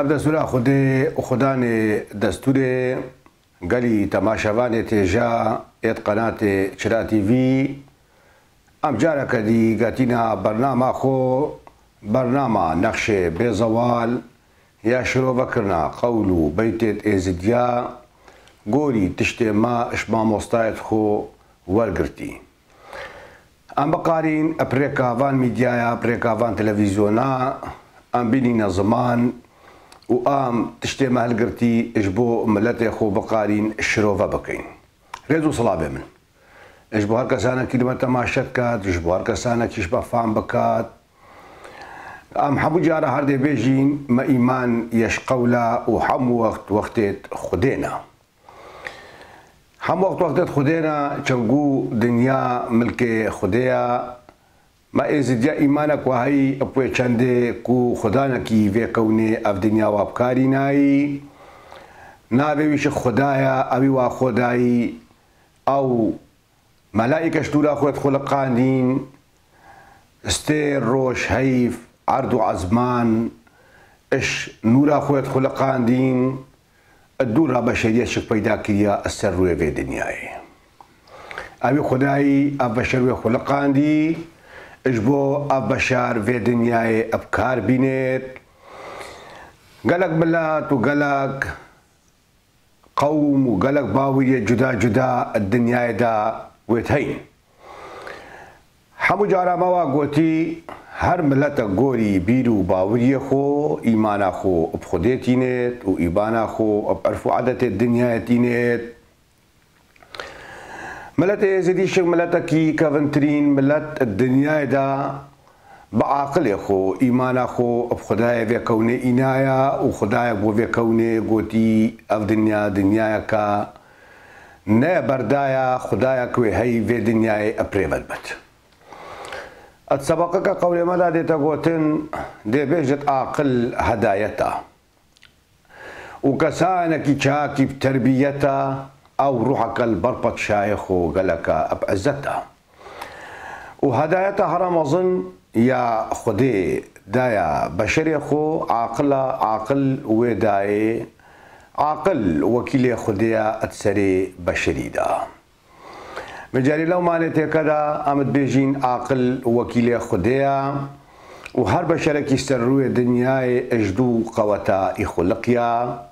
یا دستور خود خدا نه دستور گلی تماشاوان تیجا ات قنات چرا تی وی ام جارا کدی گاتینا برنامه خو برنامه نقش بزوال یا شروع بکرنا قولو بیتت ازدیا. گوری تشت ما اشما مستایت خو ورگرتی ام بقارین اپریکاوان میدیایا اپریکاوان تلویزیونا ام بینینا زمان و ئام تشتێ مالگرتی ئش بۆ ملەتێ خۆ بەقارین شرۆڤە بکەین. رێز و سڵابێ من. ئش بۆ هەر کەسانەکی دمە تەماشەت کات ژ بۆ هەر کەسانەکیش بە فام بکات. ئەم هەموو جارە هەردێ بێژین مە ئیمان یشقەولا و هەموو وەخت وەختێت خودێنە. هەموو وەخت وەختێت خودێنە چەنگوو دنیا ملکێ خودەیە Maezidya imana kwa hai apwechande ku khudana ki vekawne avdinya wabkari nai nave wish khudaya avi wa khudai au ملائكة شتورا خوت خلقانين استير روش هيف عرض عزمان اش نورا خوت خلقانين الدورة بشرية شك پیدا کریا السر روی دنیای. اوی خدای او بشر روی خلقان دی اجبو اب بشار في دنیای ابکار بینید گلک بلات و گلک قوم و گلک باوری جدا جدا الدنیای دا ویتهین همو جارا موا گوتی هر ملت گوری بیرو باوری خو ایمانا خو اب خودیتینید و ایبانا خو اب عرفو عادت الدنیایتینید ملت يزيدي شك ملتكي كافنترين ملت الدنيا دا بعقل خو إيمان خو اب خداي في كوني إنايا وخداي بو في كوني قوتي أف دنيا دنيا كا نه بردايا خدايا كوي هي في دنيا ابريفت بت اتسبقك قول ملا دي تقوتن دي بيجت عقل هدايتا. وكسانك شاكي بتربيتها أو روحك البربك شايخ وقالك ابعزتها وهدايتها هرم اظن يا خدي دايا بشري خو عاقلة عاقل وداي عاقل وكيل خديا أتسري بشري دا. مجاري لو مالتي كذا أمد بيجين عاقل وكيل خديا وهر بشرك يستروي دنياي إجدو قوتا يخلقيا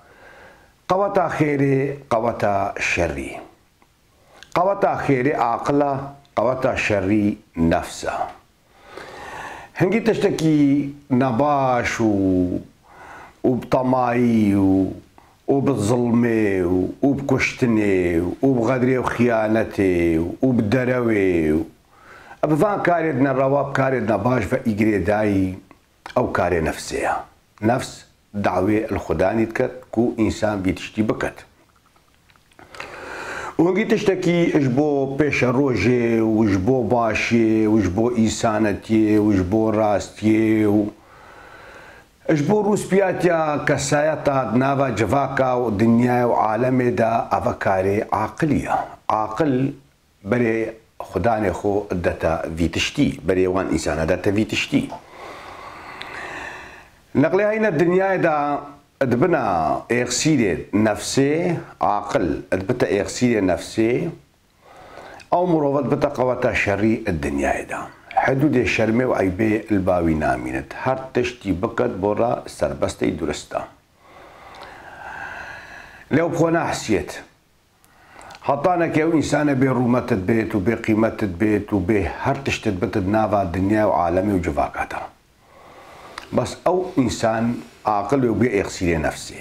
قەوەتا خێرێ قەوەتا شەڕی قەوەتا خێرێ عاقلە قەوەتا شەڕی نەفسە هەنگی تەشتێکی نەباش و و بتەمایی و و بزڵمێ و و بکوشتنێ و بغەدرێ و خیانەتێ و بدەرەوێ و. ئەبان کارێت نەڕەوا بکارێت نەباش بە ئیگرێدایی ئەو کارێ نەفسەیە نەفس داوێ لە خوددانیت کرد. ku insan bitişti bikat. اونگی تشتکی اش بو پیش روژه وش بو باشه وش بو ایسانتیه وش بو راستیه و اش بو روز پیاتیا کسایتا ناوا جواکا و دنیا و عالم دا اوکاری عاقلیه عاقل بری خدا نه خو دتا ویتشتی بری وان انسان دتا ویتشتی نقلی هاینا دنیا دا أدبنا إغسيل نفسي عقل ادبتا إغسيل نفسي أو مروفت بتا قوتا شري الدنيا دا حدود الشرمي وعيبي الباوي نامينت. هر تشتي بكت بورا سربستي درستا. لو بخونا حسيت. حطانا كيو إنسانة برومة بيت وبقيمة بيت وبه هر تشتت بت نافا الدنيا وعالمي وجفاكاتها بس أو إنسان عاقل وبيع يغسل نفسه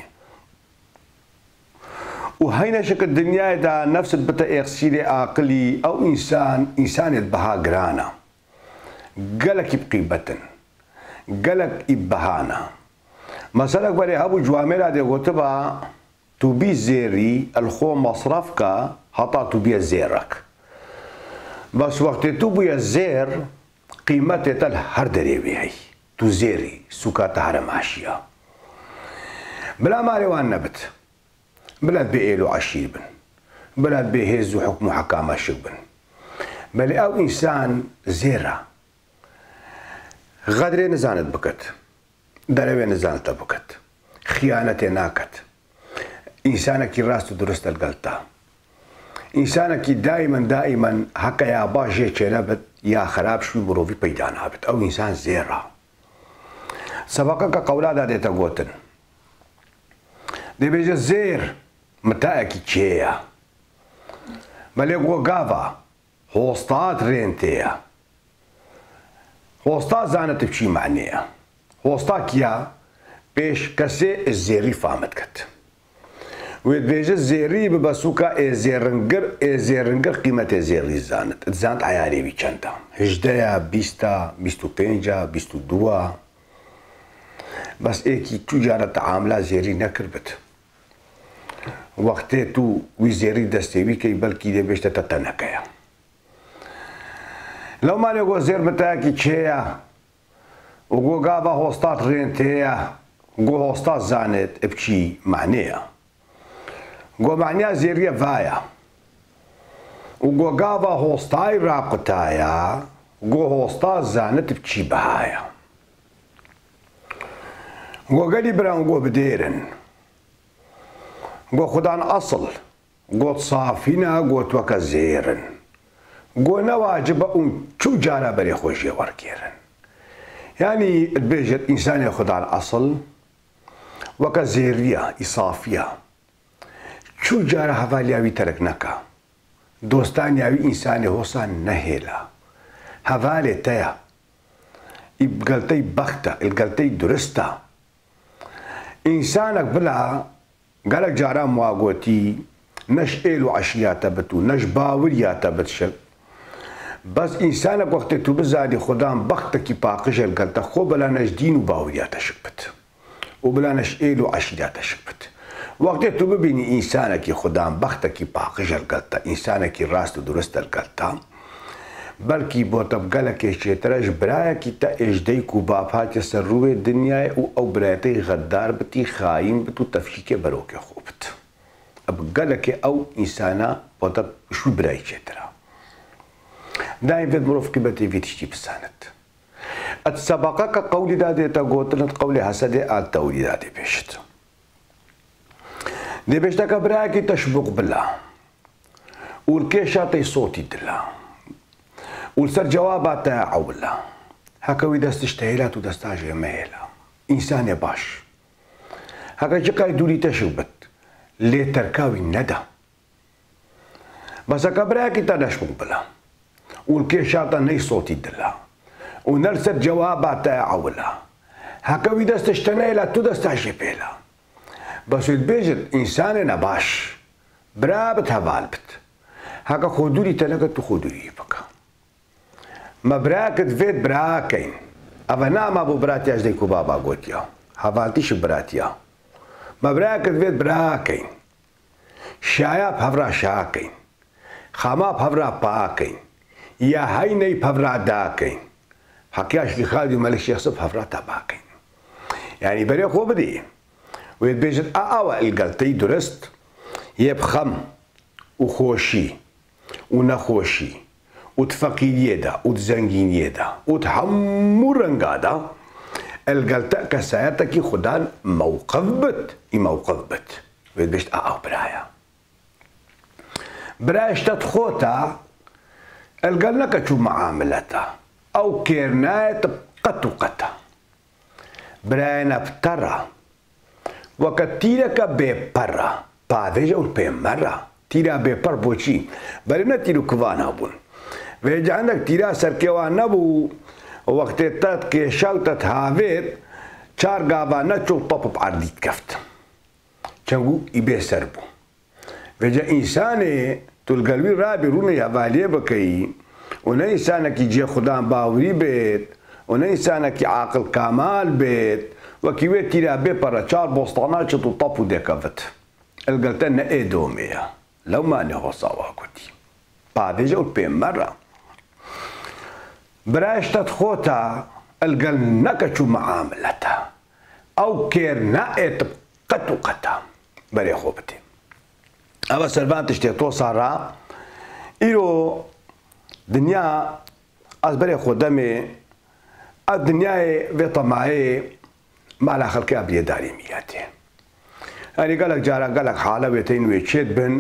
وهينا شك الدنيا دا نفس بتا يغسل عاقلي أو انسان انسان بها جرانا قالك يبقي بطن قالك يبهانا مثلا بري ابو جوامل دي غتبا تبي زيري الخو مصرفك حتى تبي زيرك بس وقت تبي زير قيمته تل هر دريبي هي تزيري سكات هرم عشيا بلا مالي وان نبت بلا بيئلو عشيبن بلا بيهز حكم حكام شبن بل أو إنسان زيرا غدري نزانت بكت دروي نزانت بكت خیانەتێ ناکات ئینسانێکی ڕاست و درستە گەلتا ئینسانێکی دایمەن دائیمەن حەکە یا باشێ چێنە بێت یا خراپ شوی مرۆڤی پەیدا نابێت ئەو ئینسان زێڕە سەبقە کە قەولادا دێتە گوتن دەبێژە زێر متایەکی کێیە. مەلێ گۆ گاوە هۆستات ڕێنتەیە هۆستا زانێت چی معنەیە هۆستا کیا؟ پێش کەسێ زێری فامت کرد وێژە زێری ببە سوکە ئێزێرنگر ئێزێرنگر قیمەتێ زێری زانت. زانت ئایارێوی چەندە؟ هژدەیە بیستە 25 22 بەس ئێکی توجارە تەعااملا زێری نەکرد بێت وەختێ تو وی زێری دەستێوی کەی بەلکی دەبێشتە تەنەکەیە. لەومانێ گۆ زێر بتایەکی چێە؟ و گۆ گابە هۆستات ڕێن تەیە گۆ هۆستا زانێت بچی معنەیە گۆمانیا زێریە ڤایە و گۆ گابە هۆستای ڕاقتایە گۆ هۆستا زانت بچی بەهایە. گۆگەلی بران گۆ بدێرن گۆ خوددان ئەسڵ گۆت سافینە گۆتوەکە زێرن گۆ نەواجبە ئەوم چوو جارە بەرێ خۆشیە وەرگێرن ینی بێژێت ئینسانی خوددان ئەسڵ وەکە زێریە ئیسافە چوو جارە هەڤالیاوی تەرک نەکە دۆستانیاوی ئینسانی هۆسان نەهێلا هەڤالێ تەیە ئیگەلتەی بەختە ئلگەلتەی درستە ئینسانێک بلا Gelek mu muha gotî neş êl û eşiya te bitû neş bawiriya te bitşil بس انسانك وقت تو بزادي خدام بختك باقج القلت خو بلا نجدين وباويا تشبت وبلا نشئل وعشيدا تشبت وقت تو ببيني انسانك خدام بختك باقج القلت انسانك راست درست القلت بەڵکی بۆتە گەلەکێشێتەرەش برایەکی تا ئێژدەی و باپاتە سەر ڕوێ دنیای و ئەو برایەتەی غەددار بتی خایم بت و تەفشیکێ بەرۆکێ خۆ بت. ئەب گەلەکێ ئەو ئینسانە بۆتە شو برای چێترا دایم بێت مرۆڤکی بە تێڤێتیشتی بسانت ئەت سەبقەکە قولیدا دێتە گۆتنت قولی حەسەدێ ئات تەوریدا دێ پێشت. دێبێشتەکە برایەکی تەشبق بلا. ولکێشاتەی سۆتی دلا. ولسەر جواباتە ئەولا هەکەوی دەستش تەهێلات و دەستاژێ مەهێلا ئینسانێ باش. هەکە چقای دووری تەشک بت لێ تەرکاوی نەدا بەسەکە برایەکی تا دەشبوو بلا ولکێشاتە نەی سۆتی دلا. و نەرسەر جواباتە ئەولا هەکەوی دەستش تەنەیلا تو دەستاژێ پێلا بەسوێت بێژت ئینسانێ نەباش برابت هەواال بت هەکە خۆدوری تەلەکە تو خۆدوری بکە مەبراکت vێت براکەین ئەوە ناما بۆ براتیاش دەیک و بابا گوتیا هەڤالتیش براتیا مەبراکت vێت براکەین شایاب هەڤرا شاکەین خاماب هەڤرا پاکەین یا هەینەی پەڤراداکەین حەکیاشی خادی و مەلک شێخسب هەڤرا تا باکەین یعنی بەرێ خۆ بدی وێت بێژت ئاوە ئەلگەلتەی درست. یێبخەم و خۆشی و نەخۆشی وت فەقیریێدا وت زەنگینیێدا وت هەموو ڕەنگادا ئەلگەلتە کەسایەتێکی خوددان مووقف بت ئی مووقف بت وێت بشت ئاو برایە برایشتت خۆتە ئەلگەل نەکە چوو مەعاملەتە ئەو کێرنایەت قەت و قەتە برایەنە پتەڕە وەکە تیرەکە بێپەڕە پاێژە و پێمەرە تیرا بێپەر بۆچی بەرنە وێجانێک تیرا سەرکێوان نەبوو وەختێ تەت کێشاوتت هاوێت چار گاوا نەچوو تەپ عردیت کەفت چەنگو ئیبێ سەر بوو وێجە ئینسانێ تولگەلوی ڕابی ڕوونی هەڤالێ بکەی و نە ئینسانێکی جێ خوددان باوری بێت و نە ئینسانێکی عاقل کامال بێت وەکیوێ تیرا بێپەرە چار بۆستانە چت و تەپ و دێکەوت ئەلگەلتە نە ئێدۆمەیە لەومانێ هۆساوا کوتی پادێژە و پێمەرە برایشتت خۆتە ئەلگەل نەکە چوو مەعاملەتە ئەو کێر نائێت قەت و قەتە بەرێ خۆ بتێ ئەوە سەربان تشتێ تۆ ساڕا ئیرۆ دنیا ئەس بەرێ خۆ دەمێ ئە دنیای بێتەمایێ مالا خەڵکی بێداری میاتێ ینی گەلک جارە گەلک حالە وێتین وێ چێت بن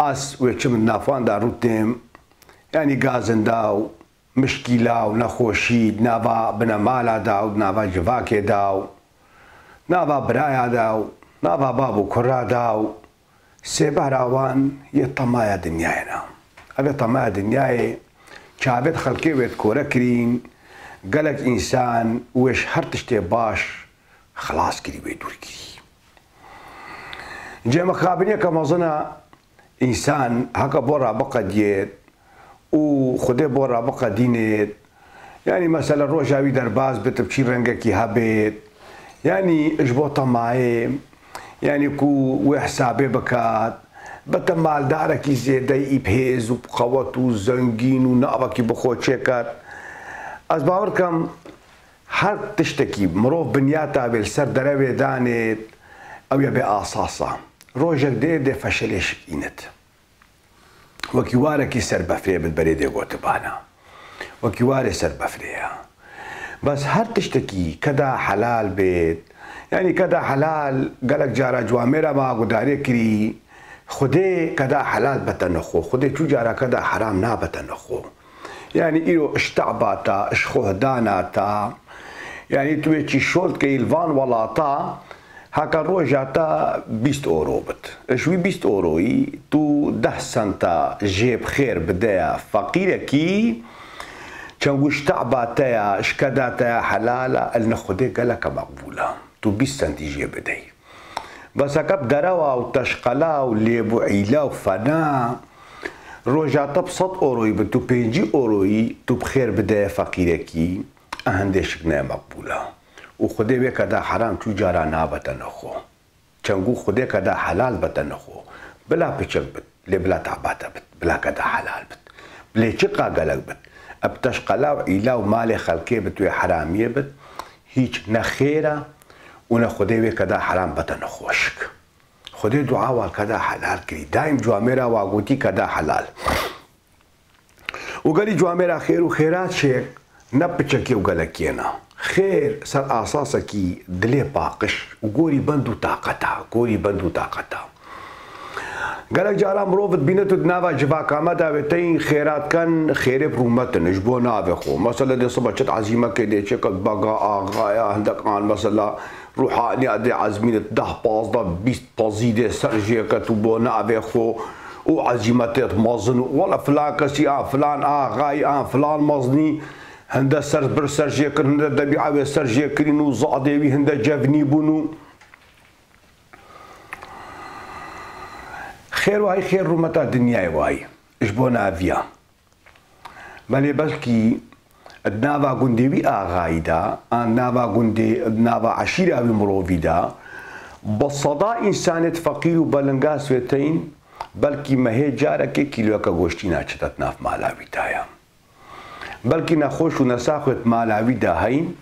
ئاس وێ چ من نافواندا ڕوتێم ینی گازندا و مشکیلا و نەخۆشی ناوا بنەمالادا و ناوا جڤاکێدا و ناوا برایادا و ناوا باب و کوڕادا و سێباراوان یە تەمایە دنیاەنە ئەبێ تەمایە دنیاە چابێت خەڵکێ وێت کۆرە کرین گەلک ئینسان وێش هەر تشتێ باش خلاص کردی وێ دوورگیری جێمە خابنیەکە مەزنە ئینسان هەکە بۆ ڕابقە دێت و خودێ بۆ ڕابقە دینێت. ینی مەسەلە ڕۆژاوی دەرباز بێت بچی ڕەنگەکی هەبێت. ینی ئش بۆ تەمایێ. ینی کو وێ حسابێ بکات. بەتە مالدارێکی زێدەی ئیپهێز و قەوەت و زەنگین و ناوەکی بخۆچێکات. ئەس باوەڕکەم هەر تشتێکی مرۆڤ بنیاتا بێت سەر دەرەوێ دانێت ئەو یە بێ ئاساسا ڕۆژێک دێ دێ فەشلێشکینت. وەکی وارێکی سەر بەفرێ بت بەرێ دێگۆتبانە وەکی وارێ سەر بەفرەیە بەس هەر تشتێکی کەدا حەلال بێت ینی کەدا حەلال گەلک جارە جوامێرە باگودارێ کری خودێ کەدا حەلال بەتە نەخۆ خودێ چوو جارەکەدا حرام نابەتە نەخۆ. یعنی ئیرۆ شتعباتە شخۆداناتە یعنی توێکی شۆلکە ئیلوان وڵاتە هەکە ڕۆژاتە 20 ئۆرۆ بت شوی 20 ئۆرۆیی تو ده سنتە ژێب خێر بدەیە فەقیرەکی چەند وشتعباتەیە شکەداتەیە حەلالە ئەل نەخودێ گەلەکە مەقبولە تو 20 سنتی ژێ بدەیت بەسەکە دەرەوە و تەشقەلا و لێبوعیلا و فەنا ڕۆژاتە 100 ئۆرۆی بە تو پێنجی ئۆرۆیی تو بخێر بدەیە فەقیرێکی ئەهندێشک او خدای به کدا حرام چو جارا نه بتن خو چنگو خدای کدا حلال بتن خو بلا پچل بت لبلا تعباتا بت بلا كدا حلال بت. بلا چقا قلق بت؟ ابتش قلاو ایلاو مال خلقی بت و حرامیه بت. هیچ نه خیره و نه خدای به کدا حرام بتن خوشک خدای دعا وال کدا حلال کری. دایم جوامرا واگوتی کدا حلال. وګړي جوامرا خیر و خیرات شي نه پچکی وګلکینا خێر سەر ئاساسەکی دلێ پاقش و گۆری بند و تااقەتا گۆری بند و تااقەتا گەلک جاران مرۆڤت بینێت و ناوا جڤاکامە داوێتین خێراتکەن خێرێ ڕوومەتنش بۆ ناوێ خۆ مەسە لە دێسە بەچێت عزیمەکە دێچێکە بەگا ئاغایا هەندەکان مەسەلا ڕوحانی ئەدێ عزمینت ده پازدا بیست پازیدێ سەرژێکەت و بۆ ناوێ خۆ و عزیمەتێت مەزن وەڵە فلان کەسی ئا فلان ئاغای ئا فلان مەزنی هەندە سەر بر سەرژێکرد هەندە دەبی ئاوێ سەرژێکردین و زادێوی هەندە جەڤنی بوون و خێر وای خێر ڕوومەتا دنیای وای اش بۆ ناڤە بەلێ بەشکی ناوا گوندێوی ئاغایدا ئان ناوا گوندێ ناوا عشیراوی مرۆڤیدا بە سەدا ئینسانێت فەقیر و بەلنگا سوێتەین بەلکی مەهێ جارەکێ کیلوەکە گۆشتی ناچێتت ناف مالاویدایە بلكن نخش ونساخت مالا ويدا هين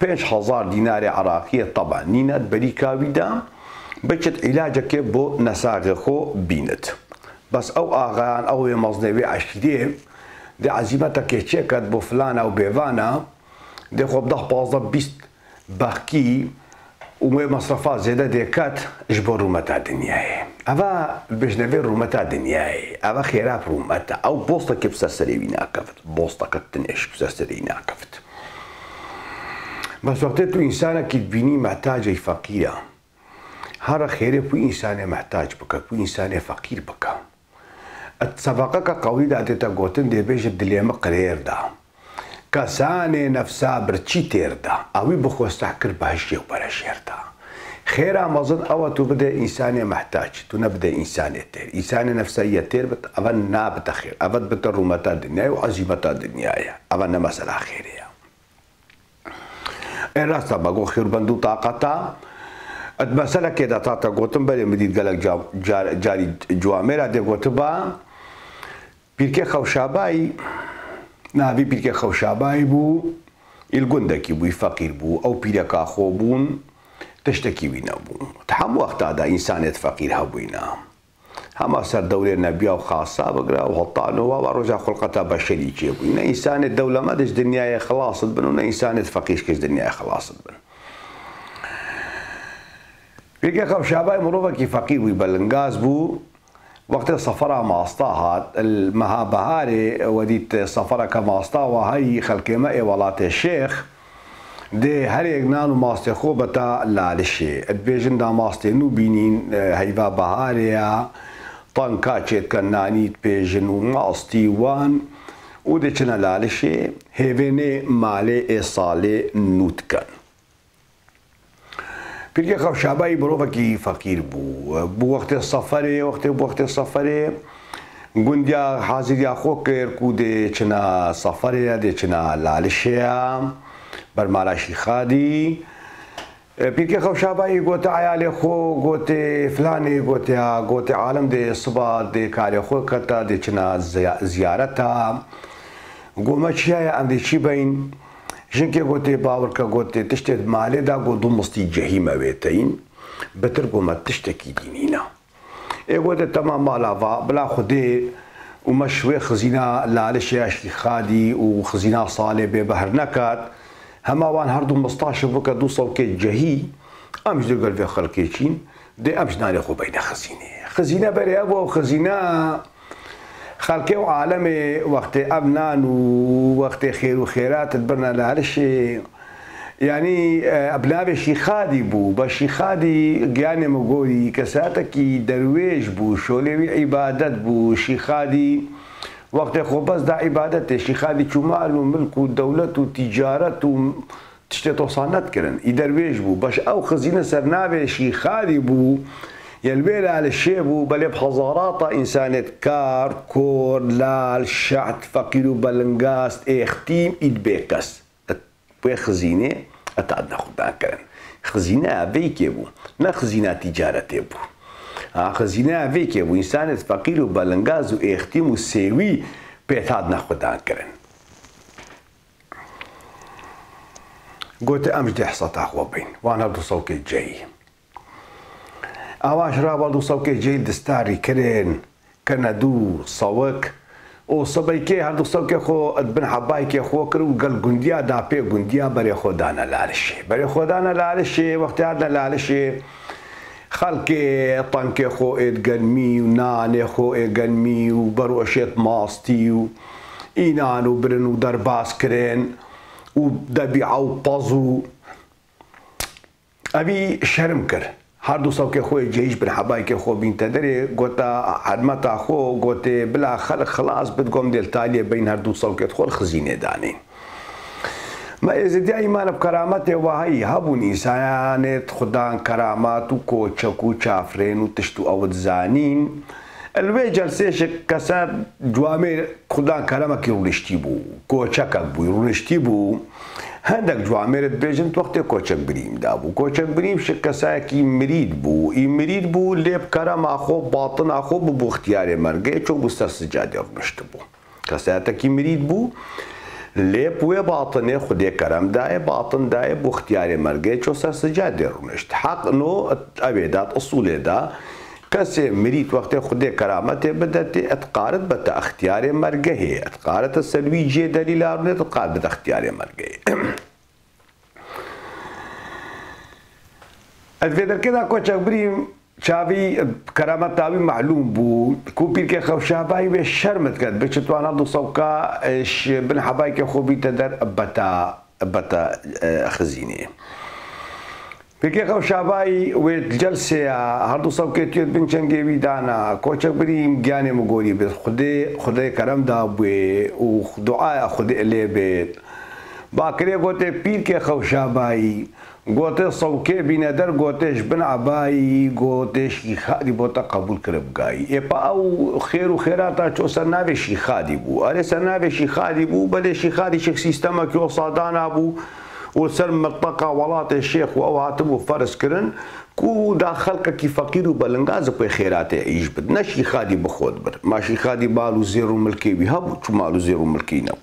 بيش هزار دينار عراقية طبعا. نينات بريكا ويدا بچت علاجك بو نساخخو بينت بس او آغان او مزنوي عشديه دي عزيمتك چكت بو فلانا وبيفانا دي خب ده بازا بيست بخكي ومصرفات زيادة ديكات جبرو متاع دنياهي ئەوە بژنەوێ ڕوومەتا دنیاە ئەوە خێرا ڕوومەتە. ئەو بۆستەکە پسە سەرێوی ناکەوت بۆستەکەت تنێش پسە سەری ناکەوت بەس وەختێت تو ئینسانێکی بینی مەتاجی فەقیرە. هەرە خێرێ پوی ئینسانێ مەحتاج بکە پوی ئینسانێ فەقیر بکە. سەبقەکە قەویدا دێتە گوتن دێبێژت دلێمە قرێردا. کەسانێ نەفسا برچی تێردا. ئەوی بخۆستا کرد باشێ و بەرەشێردا خێرا مەزن ئەوە تو بدە ئینسانێ مەحتاج تو نەبدە ئینسانێت تێر ئینسانی نەفسەیە تێر بت ئەوە نابتە خێر ئەوەت بتە ڕوومەتا دنیای و عزیمەتا دنیاە ئەوە نەمەسەلا خێریە ئێ ڕاستە بەگۆ خێربند و تااقەتا ئەت مەسەلەکێدا تاتە گوتم بەرێ مدید گەلک جاری جوامێرا دێگوتە بە پیرکێ خەوشابایی ناوی پیرکێ خەوشابایی بوو ئیلگوندێکی بووی فەقیر بوو ئەو پیرەکە خۆ بوون تشتێکی وی نەبوو. هەموو وەختادا ئینسانێت فەقیر هەبووینە هەما سەر دەورێ نەبیا و خاصا بگرا و هەڵتانەوە و ڕۆژا خوڵقەتا بە شەری چێ بووی. نە ئینسانێت دەولەمەدەش خلاصت بن و نە ئینسانێت فەقیش کەس دنیای خلاصت بن. پیرکه خب شابای مروفه کی فقیر وی بلنگاز بو وقت سفرة ماسطاها المها بهاري وديت سفرة كماسطا وهي خلق ماء ولات الشيخ دی هر یک نان و ماست خو بتا لالشه ادبیجن دا ماست نو بینین هیوا بهاریا طنکا چیت کنانیت بیجن و ماستی وان. او د چنه لالشه هیونه ماله اصاله نوت کن پیرگه خوشابای برو کی فقیر بو بو وقت سفره وقت بو وقت سفره گوندیا حاضر یا خو کر کو د چنه سفره د چنه لالشه بر مالاشی خادی پیرکه خب شابایی گوته عیال خو گوته فلانی گوته گوته عالم دی صبح دی کار خو کتا دی چنا زیارتا. گوما چیا اندیشی بین؟ جنکه گوته باور که گوته تشت مالی دا گو دو مستی جهیمه ویتین بتر گوما تشت کی دینینا ای گوته تمام مالا و بلا خودی و مشوی خزینه لالش یاشی خادی و خزینه صالح به بهر نکات. هەماوان هەردوو مستاش بکە دوو سەڵکێ جەهی ئەمش دەگەل بێ خەڵکێکین دێ ئەمشنانێ خۆ بینە خزینێ. خزینە بەرێ بۆ خزینە خەڵکێ و عالەمێ وەختێ ئەمنان و وەختێ خێر و خێراتت بنە لە هەرشێ ینی ئەبناوێشی خادی بوو بەشی خادی گیانێمە گۆری کەساتێکی دەروێش بوو شۆلێوی عیبادت بوو شیخادی وەختێ خۆ بەسدا عیبادەتێ شیخادی چومال و ملک و دەولەت و تیجارەت و تشتێ تۆسانەت کردن ئی دەروێش بوو بەش ئەو خزینە سەرناوێشی خادی بوو. يلبيل على الشيب بل بحزاراتا إنسانة كار كور لال شعت فقير بلنقاست اختيم إيد بيكس بي خزينة أتعدنا خدان كرن خزينة أبيك يبو نا خزينة تجارة خزینه اوی که و انسان فقیر و بلنگاز و اختیم و سیوی پیتاد نخودان کرن. قلت أمجد حصات أخوة بين وأنا بدو صوكي جاي أواش را بدو صوكي جاي دستاري كرين كنا دو صوك او صبي كي هردو صوكي خو ادبن حباي كي خو كرو قل قنديا دا بي قنديا بري خودانا لالشي بري خودانا لالشي وقت هادنا لالشي خەڵکێ تەنکێ خۆ ئێدگەنمی و نانێ خۆ ئێگەنمی و بەرۆشێت ماستی و ئینان و برن و دەرباس کرێن و دەبی ئەو پەز و ئەوی شەرم کرد هەردوو سەوکە خۆی جێیش بن حەبایکە خۆ بینتە دەرێ گۆتا حرمەتا خۆ گۆتێ بلا خەلق خلاص بگۆم دێلتالیە بین هەردوو سەوکێت خۆر خزینێدانین. ما ئێزدیا ئیمانە کەرامەتێ وهایی هەبوون ئیسایانێت خوددان کەرامات و کۆچەک و چافرێن و تشت و ئەوت زانین. الوێ جەلسێشک کەسە جوامێ خوددان کەرەمەکی ڕونشتی بوو کۆچەکەک بووی ڕونشتی بوو. هەندێک جوامێرت بێژن وەختێ کۆچەک بریمدا بوو کۆچەک بریم ش کەسایەکی مرید بوو ئی مرید بوو لێ بکەرە ماخۆ باتن ناخۆ بوو بۆ اختیارێ مەرگەی چۆ بووستە سجادێ مشت بوو کەسایەتێکی مرید بوو لیپوی باطنی خودی کرم دای باطن دای بختیاری مرگی چو سر سجادی رونشت حق نو اویدات اصولی دا کسی مریت وقت خودی کرامت بدت اتقارت بتا اختیار مرگه اتقارت سلوی جی دلیل آرونه اتقارت بتا اختیار مرگه ادویدر که دا کوچک بریم Xavi karamat tabi ma'lum bu. Kupil ke khab Xavi ve şermet kad. Be çetvan adı savka iş bin habay ke khubi tadar bata bata khazine. Peki خو شابای و جلسه هر دو سو کې تیت بن چنګي وی دانا کوچک بری امګانه مګوري به خدای خدای کرم دا به او دعا خدای له به باکره کوته پیر کې خو شابای گوته سوکه بینه در گوتهش بن عبایی گوتهش خادی بوتا قبول کرب گایی ای پا او خیر و خیراتا چو سرناوی شی خادی بو۔ اره سرناوی شی خادی بو بله شی خادی شک سیستما که او صادانا بو۔ و سر منطقه ولات الشيخ و او هاتبو فرس کرن۔ کو دا خلقه کی فقیر و بلنگاز په خیرات ایش بد۔ نشی خادی بخود بر۔ ما شی خادی بالو زیرو ملکی وی هبو چو مالو زیرو ملکی نو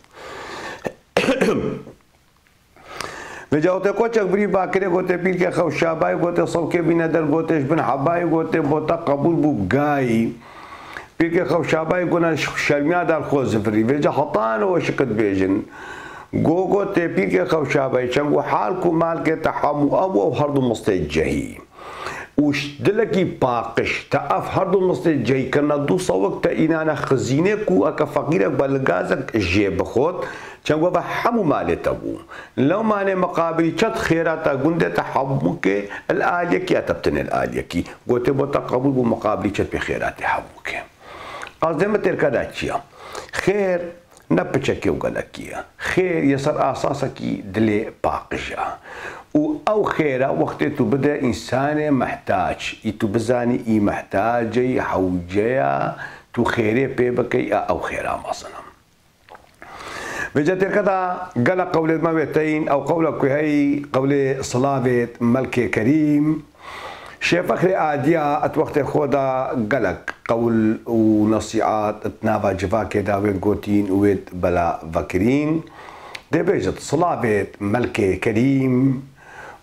و بجاوتە کۆچەک بری باکرێ گۆتێ پیرکە خەو شابای گۆتە سەڵکێ بینە دەرگۆتێش بن حەبای گۆتێ بۆتە قبول بوو گایی پیرکە خەو شابای گۆنە شەرمیادار خۆ زفری بێجە هەتانەوە شکت بێژن. گۆگۆ تێپیکێ خەوشابای چەنگ و حالک و مالکێتە هەموو ئەو و هەردوو مستەی جەهی وش دلكي باقش؟ تأف هردو مصر جاي كنا دو صوك تا إنانا خزينك و أكا فقيرك بلغازك جي بخود چنگو با همو مالي تبو لو مالي مقابل چت خيراتا گنده تحبوك الآلية كي أتبتن الآلية كي. قوتي بو تقبل بو مقابل چت بخيرات حبوك قصدي ما تركا داتشيا خير نبچكي وغلكيا خير يسر أساسكي دلي باقجا و أو خيره وقت تو بدا انسان محتاج تو بزاني اي محتاج حوجيا تو خيره بيبكي أو خيره مثلا بجد كذا قال قول ما بيتين أو قولك هي قول صلابة ملك كريم شيخ فخري آديا ات خودا قالك قول ونصيحات تنافا جفا كدا وين قوتين ويت بلا فكرين دي بيجت صلابة ملك كريم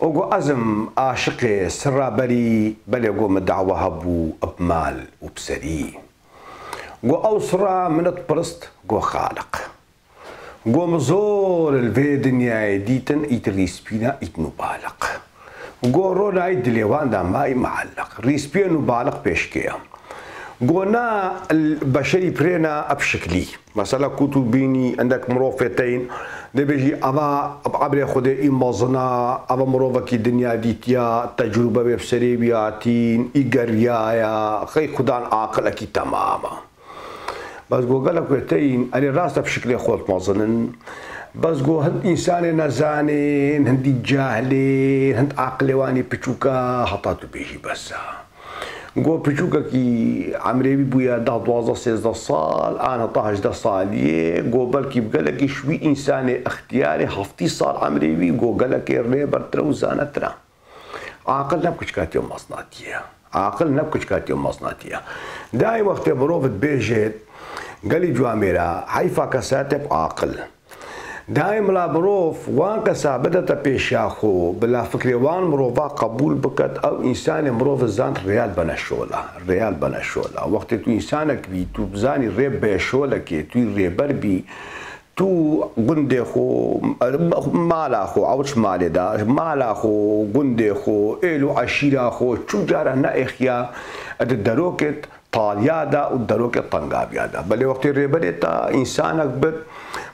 وقو أزم عاشق سرابري بل يقو مدعوة هبو بمال وبسري قو أوسرا من البرست قو خالق. قو مزور الفي دنيا ديتن ايت ريسبينا إيت نبالق. قو رونا إيت دليوان دا ماي معلق. ريسبينا نبالق بيشكيا قونا البشري برينا بشكلي مثلا كتبيني عندك مروفتين دي بيجي أبا عبر خود إي مازنا أبا مروفكي دنيا ديتيا تجربة بفسري بياتين إيجاريايا خي خدان عاقلكي تماما. بس قو قالك ويتين أنا راسة بشكل خود مازنن. بس قو هند إنسان نزانين هندي جاهلين هند عقلي واني بچوكا حطاتو بيجي بسا گۆ پچووکەکی ئەمرێوی بووە دا دوازە سێزدە سال ئانە تاهدە سالیێ گۆبەرکی بگەلێکی شوی ئینسانێ ئەختیاری هەفتی سال ئەمرێوی گۆگەلەکێ ڕێبەرترە و زانەترا عقل نە کچکاتی و مەسناتیە عقل نە کچکاتی و مەسناتیە دای وەختێ مرۆڤت بێژێت گەلی جوامێرە حیفا کەساتێب عقلە دائم لا بروف وان كسابدة بيشاخو بلا فكري وان مروفا قبول بكت او انسان مروف زان ريال بنا شولا ريال بنا شولا وقت تو انسانك بي تو بزاني ريب بيشولا كي تو ريبر بي تو ګوندې خو مالا خو اوچ مالې دا مالا خو ګوندې خو ایلو عشیره خو چوجاره نه اخیا د دروکت دەرۆکێت تالیادا و دەرۆکێت تەنگابیادا بەلێ وەختی ڕێبەرێتە ئینسانێک بێت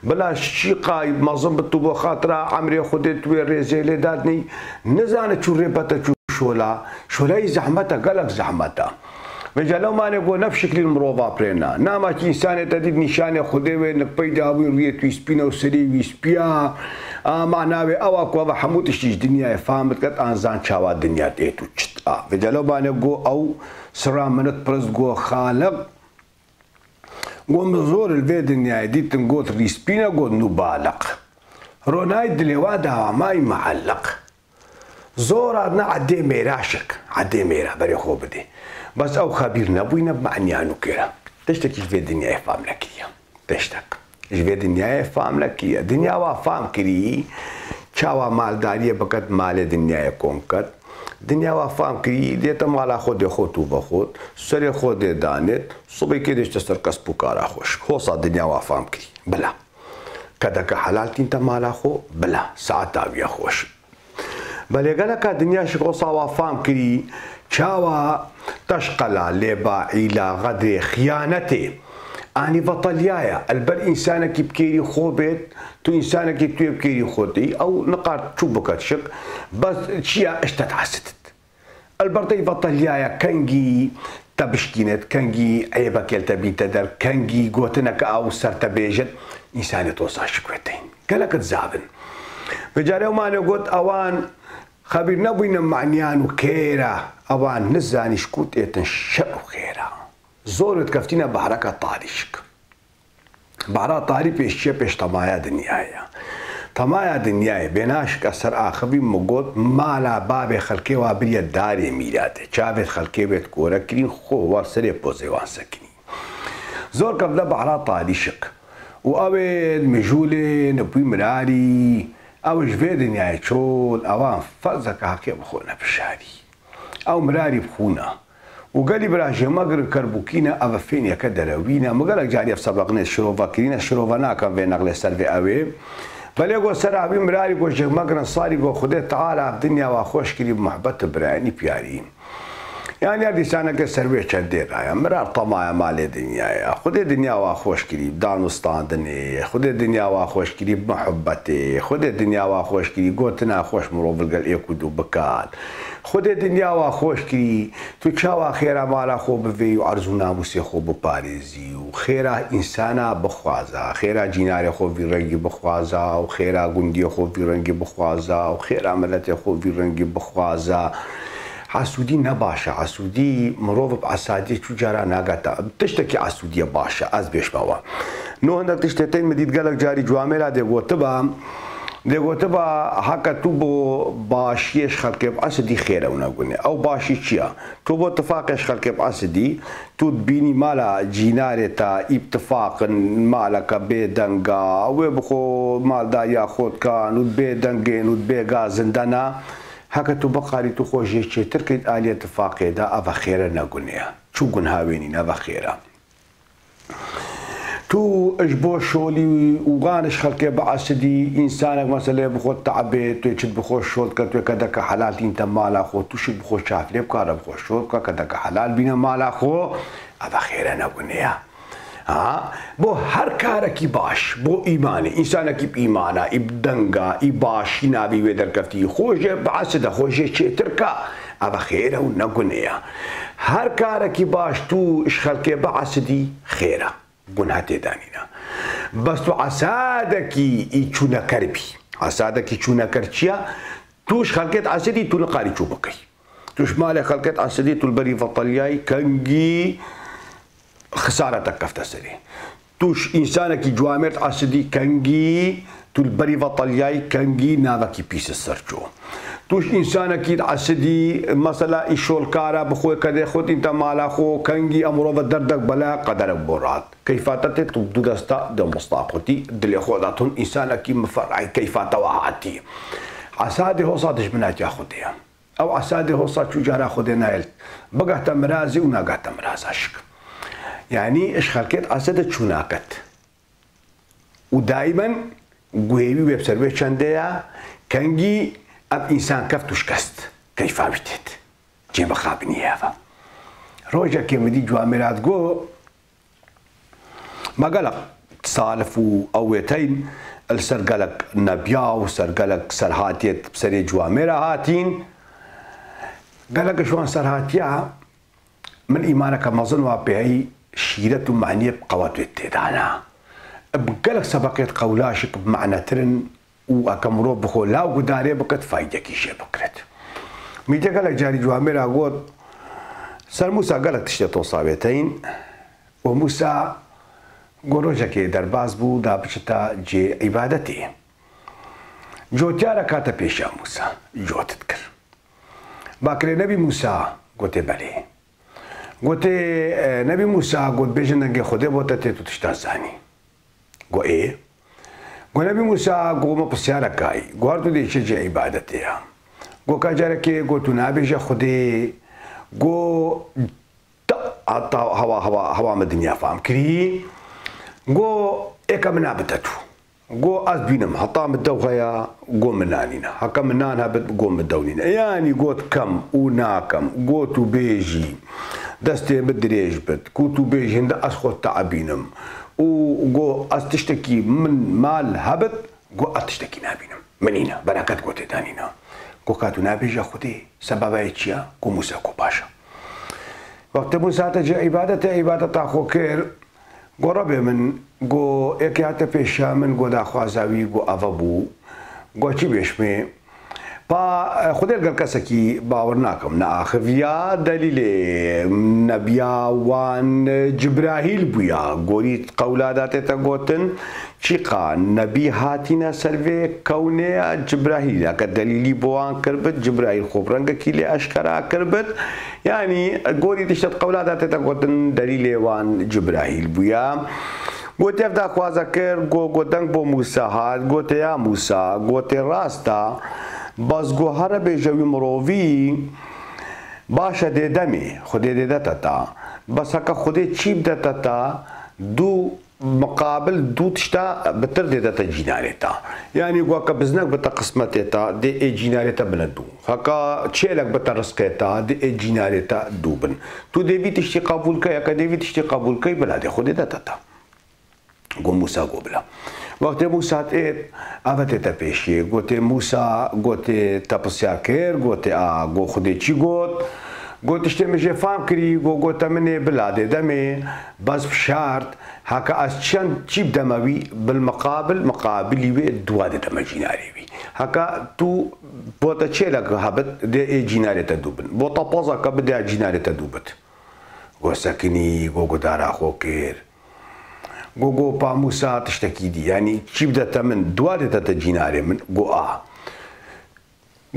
بلا شیقای مەزم بتو بۆ خاطرا ئەمرێ خودێت توێ ڕێزێ لێدادنی نزانە چوو ڕێبەتە چوو شۆلا شۆلای زەحمەتە گەلک زەحمەتە. مجلومانێ بۆ نەف شکلی مرۆڤ پرێنا ناماکی ئینسانێتە دیت نیشانێ خودێوێ نەپەی داوی ڕویە تویسپینە و سری ویسپیا ئاما ناوێ ئەوە کووە بە هەموو تشتیش دنیای فامت کەت ئازان چاوا دنیا دێت و چت بجلوبانێ گۆ ئەو سرا منت پرست گۆ خالق. قوم زور الفيدن ديتن قوت ريسبينا قوت نبالق روناي دليوا داوا ماي معلق. زور عدنا عدي ميراشك عدي ميرا بري خو بدي بس أو خبير نبوينا بمعنيانو كيرا تشتك في الدنيا فام لكيا تشتك في الدنيا فام لكيا دنيا وا فام كري چاوا مالداري بقت مال دنيا كونكت دنیا فهم کردی دیتا مالا خود خود تو بخود سر خود دانت صبح که دیشت سر کس پکارا خوش خوصا دنیا فهم کردی بلا کدا که حلال تین تا مالا خو بلا ساعت آویا خوش بله گله که دنیا شکو سا فهم کردی چاوا تشقلا لبا عیلا غدر خیانته اني بطليايا البل انسانك بكيري خوبت تو انسانك تو بكيري خودي أو نقار شو بكت شك بس شيا اشتت عستت البرطي بطليايا كنجي تبشكينت كنجي عيبك يلتبي تدر كنجي قوتنك أو سرت بيجت. انساني توصى شكوتين. قالك تزابن. بجاري ما قلت أوان خبير نبوين معنيان وكيرا أوان نزاني شكوت ايتن شق خيرا Zoret kaftine bahraka tarişk. Bahra tarih peşçe peştamaya dünyaya. تمایا دنیای بناش که سر آخبی مگود مالا باب خلکی و بری داری میراده چاوید خلکی بید کورا کرین خو و سر پوزیوان سکنی زور کبدا بحرا طالشک و اوید مجولی نبوی مراری او جوی دنیای چول اوان فرزا که حقی بخونه بشاری. او مراری بخونه ugalibra jemagr karbukina avafenia kadarawina magalak jariyaf sabaqne shrova kirina shrovana kan ve naqle serve ave بلے گو سر ابھی مراری کو جگمگرن ساری گو خدا تعالی دنیا و خوش کری محبت برانی پیاری یان یا دیسانەکە سەروێ چەندێڕایە مرار تەمایە مالێ دنیاە خودێ دنیاوا خۆشکری دانوستاندنێ خودێ دنیاوا خۆشکری محبەتێ خودێ دنیاوا خۆشکری گۆتنا خۆش مرۆڤگەل ئێک و دوو بکات. خودێ دنیاوا خۆشکری تو چاوا خێرا مالا خۆ بڤێ و ئەرزوو ناموسێ خۆ بپارێزی و خێرا ئینسانە بخوازە خێرا جینارێ خۆڤی ڕەنگی بخوازە و خێرا گوندیە خۆڤی ڕەنگی بخوازە و خێرا مەلەتێ خۆڤی ڕەنگی بخوازە. حسودی نباشه. حسودی مرو به اسادی چو جارا ناگاتا تشتکی حسودی باشه؟ از بیش باوا نو هند تشتتین مدید گلک جاری جوامرا دی وتبا دی وتبا حق تو بو باشیش خلق اسدی خیرونه گونه. او باشی چیا؟ تو بو اتفاقش خلق اسدی. تو بینی مالا جیناره تا اتفاق مالا کا بدنگا او بخو مال دا یا خود کا نو بدنگین نو بگا زندانا haka tu bakarî tu xwe çêtir kît aliyê tifaqê de ava xêre neguniya çû gunhavênî neva xêra تو اش بو شولي وغانش خلقي بعسدي انسانك مثلا بخوت تعبي تو تشد بخوش شول كتو كدك حلال انت مالا خو تو شد بخوش شاف لي بكار بخوش شول كدك حلال بينا مالا خو ابا خير انا بنيه بۆ هەر کارێکی باش بۆ ئیمانی ئینسانێکی ئیمانە ئیب دەنگە ئی باشی ناوی وێ دەرکەفتی خۆشێ بەعسە دەخۆشێ چێترکە ئەە خێرە و نەگونەیە. هەر کارێکی باش تو شخەلکێ بەعسدی خێرە. گونها تێدانینە بەست و عسادێکی ئیچوونەکەربی عسادێکی چوونەکەر چییە توش خەڵکێت ئاسدی تو لە قاری چوو بکەی توش مالێ خەڵکێت ئاسدی تولبەری فەتەلیای کەنگی خسارەتە کەفتە سەری توش ئینسانێکی جوامێت ئاسدی کەنگی تولبەری فەتەلیای کەنگی ناوەکی پیسە سەرچۆ. توش ئینسانەکی عسدی مەسەلا ئیشۆلکارە بخۆی کە دێ خۆت ئینتە مالاخۆ کەنگی ئەمڕۆڤە دەردەک بەلا قەدەرە بۆ ڕات کەیفاتەتێت و دوو دەستا دەمەستاقوتی دلێ خۆداتون ئینسانەکی مفەڕای کەیفاتەوە هاتی عسادی هۆساتش بناتیا خودەیە ئەو عسادی هۆسا چو جارا خودێ نایل بگاتە مرازی و ناگاتە مرازاشک یعنی ئش خەکێت ئاسەدە چووناکەت و دایمەن گوێوی وێبسەروێ چەندەیە کەنگی ئەم ئینسان کەفت و شکست کەیفاویتێت جێ بەخابنیەوە ڕۆژە کێمەدی جوامێرات گۆ مەگەلق سالف و ئەوێتین سەرگەلک نەبیا و سەرگەلک سەرهاتێت سەرێ جوامێرە هاتین گەلەکە شوان سەرهاتیا من ئیمانەکە مەزن وا پێی شیرەت و معنیە قەوەتێت تێدانا گەلک سەبقێت قەولاشک معنەترن و ئەکە مرۆ بخۆ لاو گودارێ بکەت فیدێکی شێ بکرێت میتەکە لە جاری جوامێرا گوت سەر موسا گەلک تشتێت تۆساوێتین و موسا گۆڕۆژەکێ دەرباز بوو دا بچتە جێ عیباەتی جۆتیارە کاتە پێشە موسا جۆتت کرد نەبی موسا گوتێ بەلێ نەبی موسا گوت بێژن دەنگێ خودێ بۆتە تێت و تشتا زانی۔ گۆ ئێ گۆنەبی موسا گۆمە پرسیارەکای گواردو دێکێ جێ عیباەتەیە گۆ کاجارەکێ گۆ تو نابێژە خودێ گۆ هەوامە دنیا فام کری۔ گۆ ئێکە منا بتە تو۔ گۆ ئەس بینم هەتا بدەو هەیە گۆ منانینە هەکە منان هەبێت گۆ بدەونین ئەیانی گۆت کەم و ناکەم گۆت و بێژی دەستێ بدرێژ بێت. کووت و بێژێندە ئەس خۆت تەعبینم. و گۆ ئەس تشتێکی من مال هەبت گۆ ئە تشتێکی نبینم منینە بەراکەت گۆ تێدانینە گۆ کات و نابێژە خودێ سەبابای چییە؟ گۆ موسە کۆ پاشە وەختە بوو ساتە جێ عیباەتە عیباە تاخۆ کرد گۆڕە بێ من گۆ ئێکاتە پێشا من گۆ داخوازاوی گۆ ئەڤە بوو. گۆچی بێشمێ؟ خودێر گەر کەسێکی باوەڕ ناکەم. ناخڤیا دەلیلێ نەبیاوان جبراهیل بووە گۆری قەولاداتێتە گوتن چیقا؟ نەبی هاتینە سەرێ کەونەیە جبراهیلە کە دەلیلی بۆوان کردبت جبراهیل خۆبرەنگەکی لێ ئەشکرا کردبت. ینی گۆری دیشت قەولاداتێتە گوتن دەلی لێوان جبراهیل بووە. گوتێفدا خوازە کرد گۆ گۆدەنگ بۆ موساهات گوتەیە موسا گوتێ ڕاستە. بازگوهر به جوی مرووی باشه دیده می خودی دیده تا تا بس اکا خودی چیب دیده تا دو مقابل دو تشتا بتر دیده تا جیناره تا. یعنی گوا که بزنک بتا قسمت تا دی ای جیناره تا بنا دو. فکا چیلک بتا رسقه تا دی ای جیناره تا دو بن. تو دیوی تشتی قبول که یکا دیوی تشتی قبول که بلا دی خودی دیده تا تا گو موسا گو بلا. وقت موسى تيت افت تا بيشي قوت موسى قوت تابسيا كير قوت ا قو خودي چي قوت قلت اشتمي فام كري قلت مني بلادي دمي بس بشارت هكا اشان تشيب دموي بالمقابل مقابلي وي دواد دم جيناري وي هكا تو بوتا تشيلك هبت دي اي جيناري تدوبن بوتا بوزا كبدا جيناري تدوبت قو سكني قو دارا خوكير قو قو با گۆ پام و سا تشتێکی دی. ینی چی بدەتە من؟ دوا دێتەتە جینارێ من گۆ ئا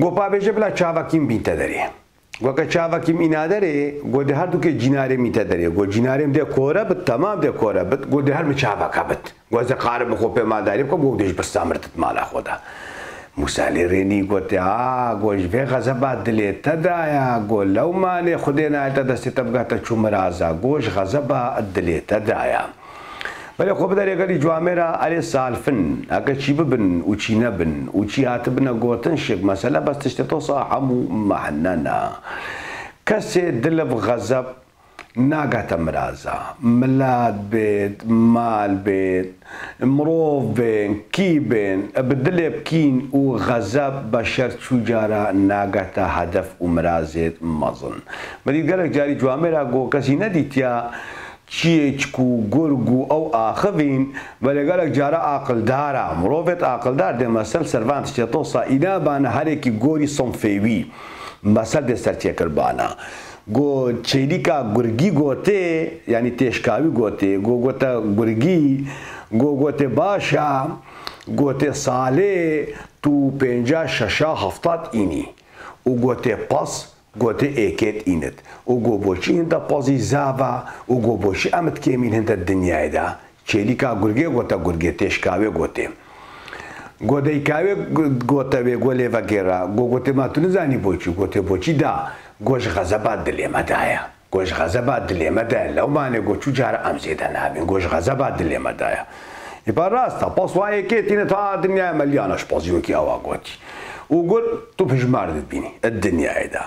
گۆپابێژە بلا چاوەکیم بینتە دەرێ. وەکە چاوەکیم ئینادەرێ گۆ دە هەردووکە جینارێ میتە دەرێ. گۆ جینارێم دێ کۆرە بت تەمام دێ کۆرە بت گۆ دە هەرمە چاوەکە بت. گۆزە قارم خۆ پێماداری بکە بۆ دێش بەستامرتت مالا خۆدا. موسالی ڕێنی گوتی ئا گۆژ بێ غەزەبا دلێ تەدایە گۆ لەومانێ خودێ نایتە دەستی تەبگاتە چوومەرازە. گۆژ غەزەبا دلێ تەدایە. بەێ خۆ بدەرێگەری جوامێرە ئەرێ سالفن. ئەگە چی ببن و چی نەبن و چی هاتە بنە گۆتن شێک مەسەلە بەستشتێتەوە سا هەموو مەحنەنا کەسێ دلە غەزەب ناگاتە مرازە ملات بێت مال مرۆڤ بێن کی بێن بدلێ بکین و غەزەب بە شەر چوجارە ناگاتە هەدەف و مرازێت مەزن بەدی گەلک جاری جوامێرا گۆ چیەچک و گورگ و ئەو ئاخەبین بە لەگەلک جارە ئاقلدارە مرۆڤێت ئاقلدار دێ مەسەل سەروان شتێتۆسا ئینابانە هەرێکی گۆری سۆمفێوی. مەسەل دێ سەرچێکردبانە. گۆ چێریکا گورگی گۆتێ ینی تێشکاوی گۆتێ گۆ گۆتە گورگی گۆ گۆتێ باشە گۆتێ ساڵێ تو پێ شەشا هەفتات ئینی. و گۆتێ پاس گۆتە ئێکێت ئینت و گۆ بۆچی هەندە پۆزی زاوا و گۆ بۆشی ئەمت کێمین هەندە دنیایدا چێلیکا گورگێ گۆتە گورگێ تێشکاوێ گۆتێ گۆدەیکاوێ گۆتەوێ گۆ لێڤەگێرا گۆ گۆتێ ماتو نزانی بۆچی گۆتێ بۆچی دا. گۆش غەزەبات دلێمەدایە گۆش غەزەبات دلێمەدایە لەومانێ گۆچوو جارە ئەم زێدە نابین. گۆش غەزەبات دلێمەدایە. ئیپا ڕاستە پۆسوایەکێتینە تا دنیای مەلیانەش پۆزیوەکی ئەوە وقول تو بجمار بيني؟ الدنيا هيدا.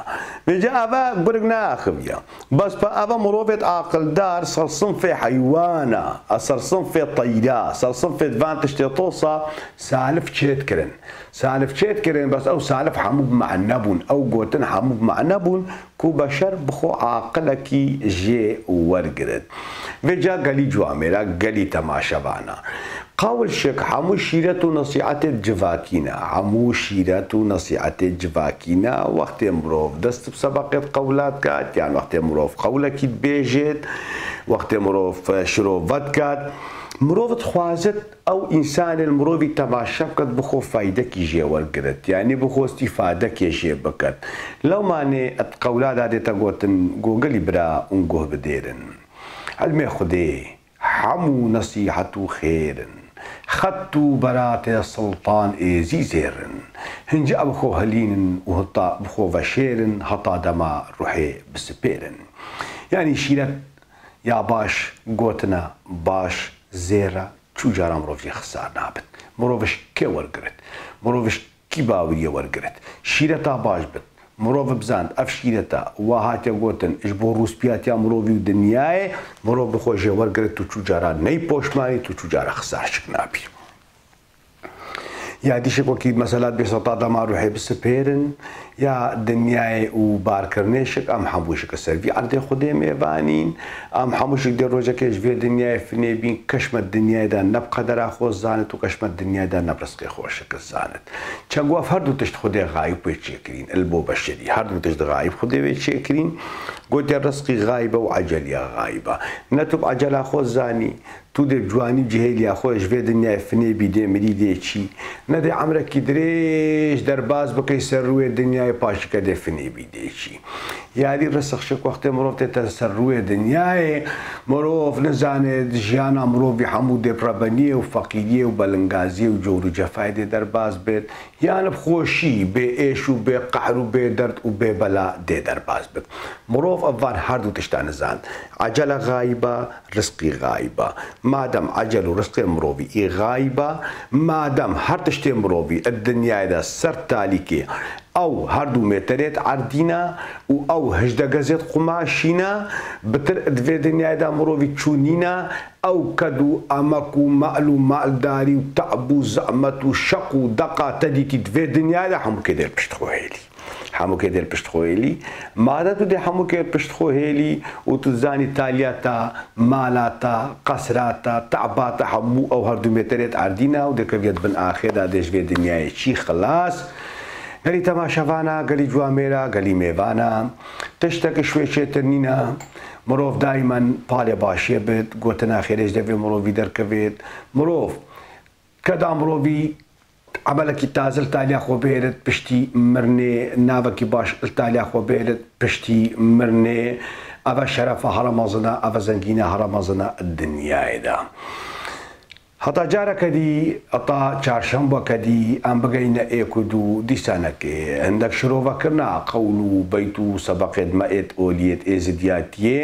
بيجي أبا برق ناخبيا بس أبا مروفة عاقل دار صار صنف حيوانا صار صنف طيرا صار صنف ادفانتج تيطوصا سالف تشيت كرن. سالف تشيت كرن بس أو سالف حموب مع النبون أو قوتن حموب مع النبون كو بشر بخو عاقلكي جي ورقرد. بيجا قالي جواميرا قالي تماشا بانا. قول شك حمو شيرة نصيحة جفاكينا حمو شيرة نصيحة جفاكينا وقت مروف دست بسبقة قولات كات يعني وقت مروف قولك بيجت وقت مروف شروفات كات مرۆڤ خوازت ئەو ئینسانە مرۆڤی تەماشە بکات بخۆ فیدەکی ژێوەرگرت یعنی بخۆستی فادەکێ ژێ بکات لەومانێ ئەت قەولادا دێتە گوتن گۆگەلی برا ئون گۆه بدێرن هەلمێ خودێ هەموو نەسیحەت و خێرن خەت و بەراتێ سڵتان ئێزی زێرن. هەنجە ئە بخۆ هەلینن و هەتا بخۆ بەشێرن هەتا دەما ڕوحێ بسپێرن. ینی شیرەت یا باش گوتنە باش زێرە چوو جاران مرۆڤی خسار نابێت مرۆڤش کێ وەرگرت؟ مرۆڤش کی باوریە وەرگرت؟ شیرە تا باش بێت مرۆڤ بزانند ئەفشگیرێتە وا هااتێ گوتن ش بۆ ڕوسپیاتیا مرۆڤی و دنیاە مرۆڤ بخۆشێ وەرگرت و چوجاران نەی پۆشمانی تو چوجارە خسارشک ناپی. خسارشک نابی. یادیشک وەکی مەسەلات بێسەتا دەما ڕوحێ بسپێرن یا دنیای و بارکردنێشک ئەم هەمووشکە سەروی ئەندێ خودێ مێبانین ئەم هەمووشک دێ ڕۆژەکەش بێ دنیای فنێبین کەشمە دنیایدا نەبقەدەرا خۆ زانت و کەشمە دنیادا نەبرسقی خۆشەکە زانت چەنگوە هەردوو تشت خودێ غایب پێ چێکرین ئەل بۆ بەشری هەردوو تشت غایب خودێوێ چێکرین گوتێ ڕستقی غایبە و عجلیا غایبە نەتوب عجلا خۆ زانی تو در جوانی جهیلی خوش وید نیفنی بیده مریده چی؟ نده عمره که دریش در باز بکی سر روی دنیای پاش که دفنی بیده چی؟ یعنی رسخ شک وقتی مروف تا سر روی دنیای مروف نزانه جیانا مروف بی حمود پرابنیه و فقیریه و بلنگازیه و جور و جفای در باز بید یعنی بخوشی به ایش و به قهر و به درد و به بلا ده در باز بک. مروف اوان هر دو تشتان زند عجل غایبه رزقی غایبه مادم عجل و رزق مروفی ای غایبه مادم هر تشتی مروفی الدنیا دا سر تالی که ئەو هەردوو مێتەرێت عردینە و ئەو هەشدە گەزێت قوماشینە بتر دوێ دنیادا مرۆڤی چوونینە ئەو کەد و ئەمەک و مەل و مالداری و تەعب و زەمەت و شەق و دەقا تەدیتی دوێ دنیادا هەمووکە دێر پشتخۆهێلی. هەمووکە دێر پشتخۆێلی مادە تو دێ هەمووکە پشتخۆهێلی و تو زانی تالیاتە مالاتە قەسراتە تعباتە هەموو ئەو هەردوو مێتەرێت ئاردینە و دەکەوێت بن ئاخێدا دەژوێت دنیایەکی خلاص. گەلی تەماشەوانە گەلی جوامێرە گەلی میێوانە تشتێکە شوێچێتر نینە. مرۆڤ دایمەن پاڵێ باشیە بێت گوتە ناخێرێش دەبێت مرۆڤی دەرکەوێت. مرۆڤ کەدا مرۆڤی عملێکی تازل تالیا خۆ بێرت پشتی مرنێ ناوەکی باش تالیا خۆ بێرت پشتی مرنێ ئەvە شەرەفە هەڕەمەزنە ئەvە زەنگینە هەڕەمەزنە دنیاەدا. هەتا جارەکەدی ئەتا چارشەمبەکەدی ئەم بگەینە ئێک و دوو دیسانەکێ هەندێک شرۆڤەکردنا قەول و بیت و سەبقێت مەئێت ئۆلیێت ئێزدیاتیە.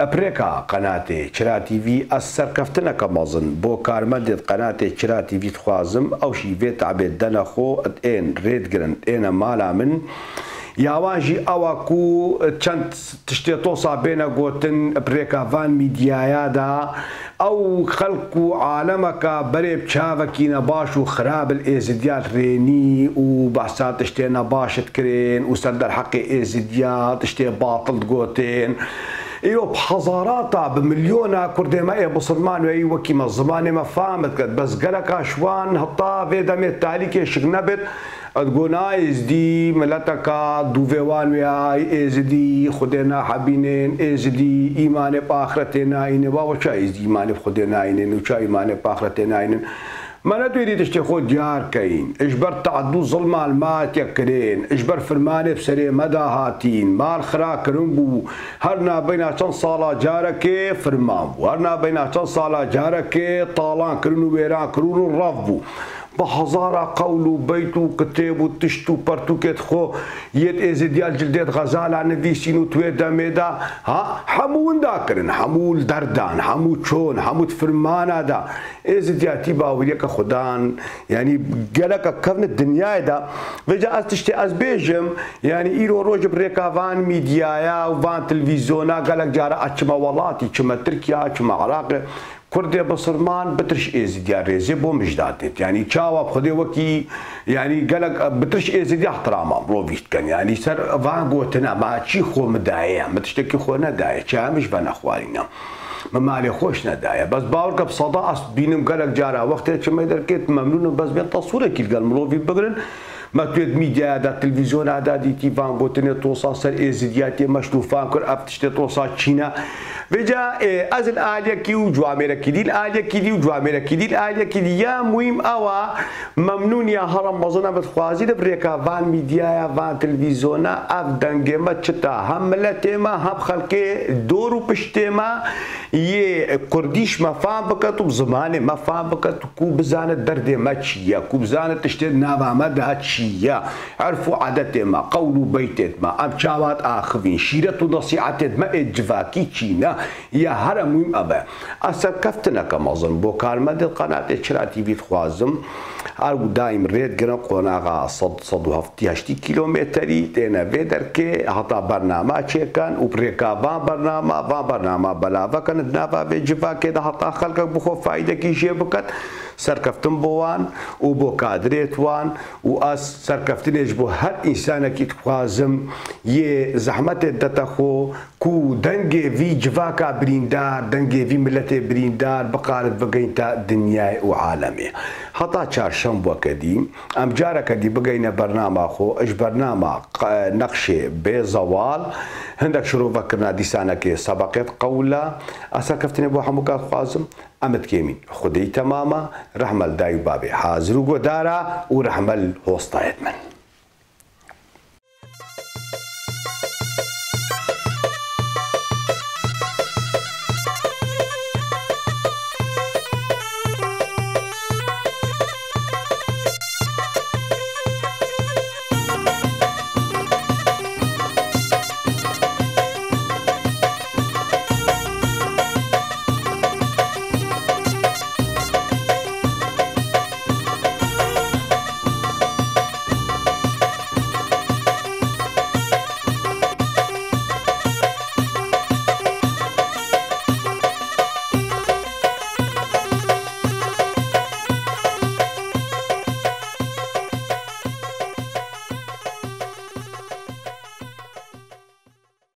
ئەپرێکا قەناتێ چراتیوی ئەس سەرکەفتنەکە مەزن. بۆ کارمەندێت قەناتێ چراتیوی خوازم ئەوشی بێت تابێت دەنەخۆ ئێن ڕێتگرن ئێنە مالا من. ئەوە کو چەند تشتێ تۆسا بێنە گوتن پرێکاوان میدیایادا ئەو خەڵک و عالەمەکە بەرێب چاوەکی نەباش و خراپل ئێزیدیات ڕێنی و باسات شتێ نەباشت کرێن و سەر دەرحەقی ئێزیدیات شتێ باتڵ گوتێن. ئێوە حەزاراتە بملیۆنا کوردێمە ئێ بسلمان وی وەکیمە زمانێمە فامت کرد بەس گەلەکە شوان هەتا بێدەمێت تاریکێ شک نەبێت ئەدگۆنا ئێزدی ملەتەکە دووێوان وای ئێزدی خودێنا حەبینێن ئێزدی ئیمانێ پاخرەتێ ناینێ باوە چای ئێزدی ئیمانێ خودێ ناینێن و چای ئیمانێ پاخرەتێ ناینن. منە دوێری تشتێ خۆ دیارکەین ئشبەر تعدوو زڵمان ماتێککرێن ئشبەر فرمانێ سەرێ مەدا هاتین مال خراکردن بوو هەر نابینا چەند ساڵا جارەکێ فرمان بوو هەر نابینا چەند ساڵا جارەکێ تاڵانکردن و وێرانکردون و با هزارا قول و بیت و کتاب و تشت و پرتوکت خو یت از دیال جلدت غزالا نویسین و توی دمیدا ها همون دا کرن همون دردان همون چون همون فرمانا دا از دیاتی باوریه که خدان یعنی گلک کفن دنیای دا و جا از تشتی از بیجم یعنی ایرو روج بریکا وان میدیایا و وان تلویزیونا گلک جارا اچما ولاتی چما ترکیا چما عراق کوردێ بەسلمان بترش ئێزیدیا ڕێزێ بۆ مژداتێت ینی چاوە خودێ وەکی ینی گەلک بترش ئێزیدی احتراما ڕۆڤیتکەن ینی سەر ڤان گوتنە ماچی خۆ مدایە متشتێکی خۆ نەدایە چامش بە نەخوارینە. مەمالێ خۆش نەدایە بەس باوەکە سەدا ئەس بینم گەلک جارا وەختێک چمە دەرکێت مەمنون بەس بێت تەسوورێکی گەل مرۆڤی بگرن. مەتوێت میدیادا تلویزیۆنادا دیتی وان گوتنێت تۆسا سەر ئێزیدیاتی مەشتوفان کرد ئەف تشتێت تۆسا چینە. بجا ئەزل ئالەکی و جوامێرەکی دیل ئالەکی دی و جوامێرەکی دیل ئالەکی دی. یا مویم ئەوە مەمنون یا هەڕم بەزنە بەخوازی دەبرێکە وان میدیایە وان تلویزیۆنا ئەف دەنگێمە چتا. هەم لە تێمە هەب خەڵکێ دۆر و پشتێمە یێ کوردیش مەفام بکەت و زمانێ مەفام بکەت و کو بزانێت دەردێمە چییە؟ کو بزانێت تشتێت ناوامەدا شیعه عرف و عادت ما قول و بیت ما اب چاوات آخوین شیرت و نصیحت ما اجواکی نه یا هر مهم ابه اصلا کفتنه که مازن بو کارمند قنات اچرا تیوی خوازم هر دایم رید گرن قناغا صد صد و هفتی هشتی کیلومتری دینا ویدر که حتا برنامه چه کن و پریکا وان برنامه وان برنامه بلاوه کن و اجوا که ده حتا خلق بخو فایده کیشه بکت. سەرکەفتن بۆوان و بۆ کادرێتوان و ئەس سەرکەفتنێش بۆ هەر ئینسانێکی خوازم یێ زەحمەتێت دەتەخۆ کو دەنگێ وی جڤاکە بریندار دەنگێوی ملەتێ بریندار بقارت بگەین تا دنیای و عالەمێ. هەتا چارشەم بووەکەدی ئەم جارەکەدی بگەینە بەرنامە خۆ ئەش بەرنامە نەخشێ بێزەواڵ هەندێک شرۆڤەکردنا دیسانەکێ سەبقێت قەولە ئەسەرکەفتنێ بۆ هەموو کات خوازم ئەمت کێمین خودەی تەمامە ڕەحمەل دای و بابێ حازر و گۆدارە و ڕەحمەل هۆستایەت من.